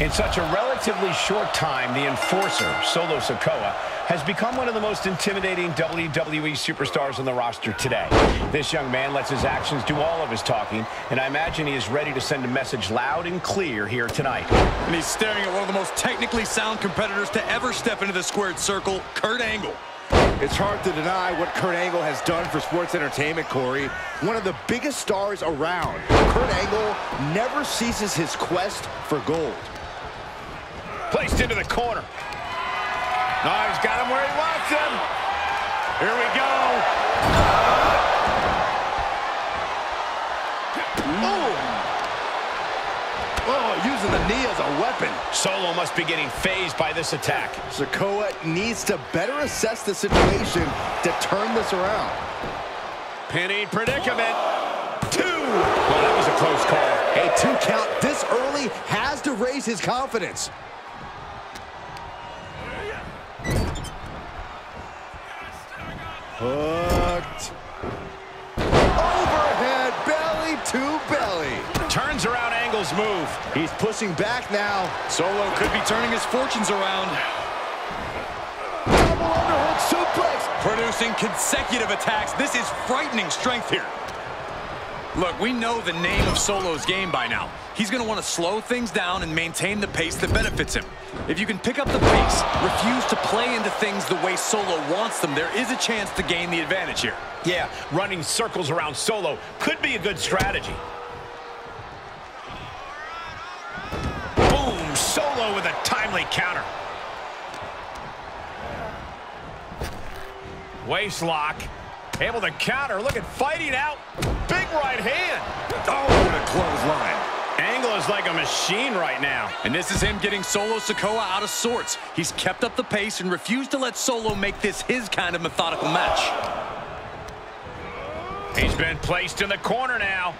In such a relatively short time, the enforcer, Solo Sikoa, has become one of the most intimidating WWE superstars on the roster today. This young man lets his actions do all of his talking, and I imagine he is ready to send a message loud and clear here tonight. And he's staring at one of the most technically sound competitors to ever step into the squared circle, Kurt Angle. It's hard to deny what Kurt Angle has done for sports entertainment, Corey. One of the biggest stars around. Kurt Angle never ceases his quest for gold. Placed into the corner. Oh, he's got him where he wants him. Here we go. Boom! Oh, using the knee as a weapon. Solo must be getting fazed by this attack. Sikoa needs to better assess the situation to turn this around. Pinning predicament. Two. Oh, that was a close call. A two count this early has to raise his confidence. Hooked. Overhead, belly to belly. Turns around Angle's move. He's pushing back now. Solo could be turning his fortunes around. Double underhook suplex. Producing consecutive attacks. This is frightening strength here. Look, we know the name of Solo's game by now. He's going to want to slow things down and maintain the pace that benefits him. If you can pick up the pace, refuse to play into things the way Solo wants them, there is a chance to gain the advantage here. Yeah, running circles around Solo could be a good strategy. Boom! Solo with a timely counter. Waist lock. Able to counter. Look at fighting out. Big right hand. Oh, what a clothesline. Angle is like a machine right now. And this is him getting Solo Sikoa out of sorts. He's kept up the pace and refused to let Solo make this his kind of methodical match. He's been placed in the corner now.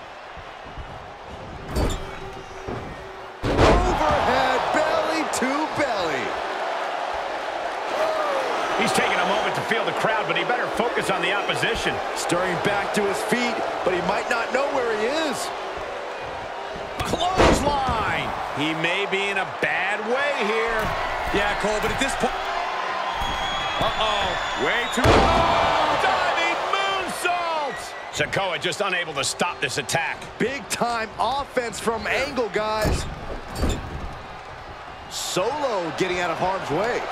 Feel the crowd, but he better focus on the opposition. Stirring back to his feet, but he might not know where he is. Clothesline. He may be in a bad way here. Yeah, Cole, but at this point... Uh-oh. Way too... Oh, diving moonsault. Sikoa just unable to stop this attack. Big time offense from Angle, guys. Solo getting out of harm's way.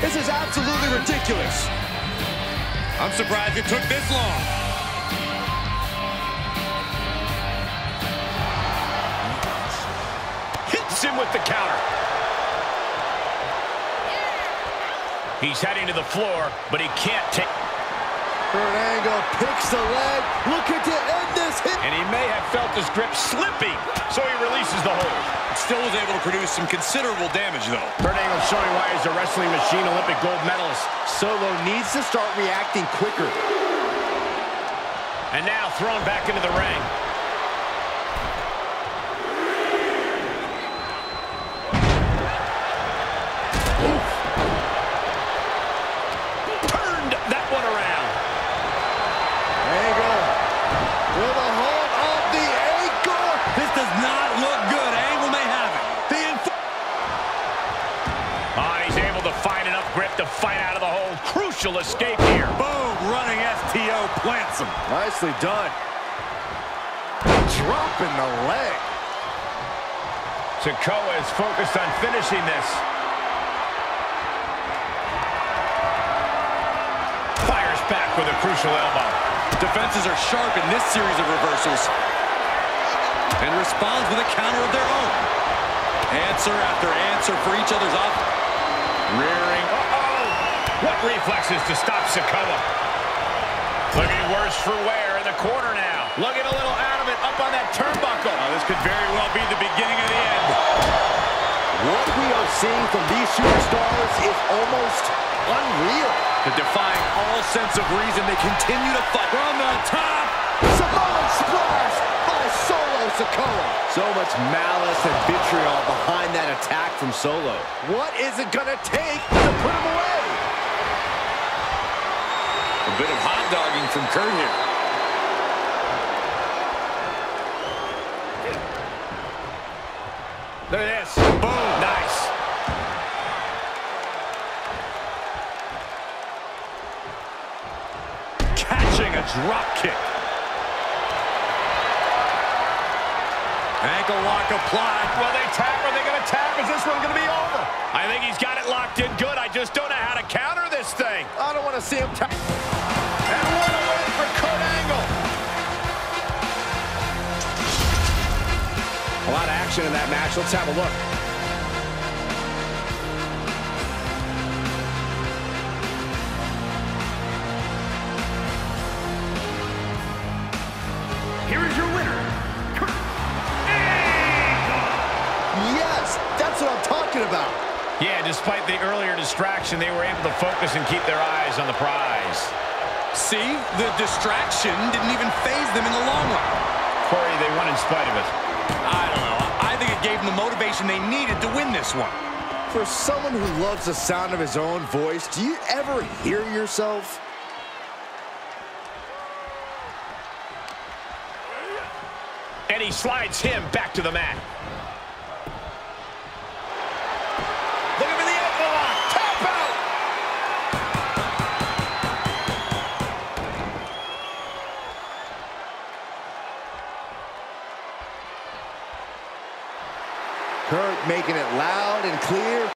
This is absolutely ridiculous. I'm surprised it took this long. hits him with the counter. He's heading to the floor, but he can't take... Kurt Angle picks the leg, looking to end this hit. And he may have felt his grip slipping, so he releases the hold. Still was able to produce some considerable damage, though. Kurt Angle showing why he's a wrestling machine Olympic gold medalist. Solo needs to start reacting quicker. And now thrown back into the ring. Oh, he's able to find enough grip to fight out of the hole. Crucial escape here. Boom! Running STO plants him. Nicely done. Dropping the leg. Sikoa is focused on finishing this. Fires back with a crucial elbow. Defenses are sharp in this series of reversals. And responds with a counter of their own. Answer after answer for each other's off. Rearing. Uh-oh! What reflexes to stop Sikoa? Looking worse for wear in the corner now. Looking a little out of it up on that turnbuckle. Oh, this could very well be the beginning of the end. What we are seeing from these superstars is almost unreal. To defying all sense of reason, they continue to fight. From the top. Samoan splash by Solo Sikoa. So much malice and vitriol behind that attack from Solo. What is it going to take to put him away? A bit of hot dogging from Kurt here. Look at this. Boom. Nice. Catching a drop kick. Ankle lock applied. Will they tap? Are they going to tap? Is this one going to be over? I think he's got it locked in good. I just don't know how to counter this thing. I don't want to see him tap. And what a win for Kurt Angle. A lot of action in that match. Let's have a look. Talking about. Yeah, despite the earlier distraction, they were able to focus and keep their eyes on the prize. See? The distraction didn't even faze them in the long run. Corey, they won in spite of it. I don't know. I think it gave them the motivation they needed to win this one. For someone who loves the sound of his own voice, do you ever hear yourself? And he slides him back to the mat. Making it loud and clear.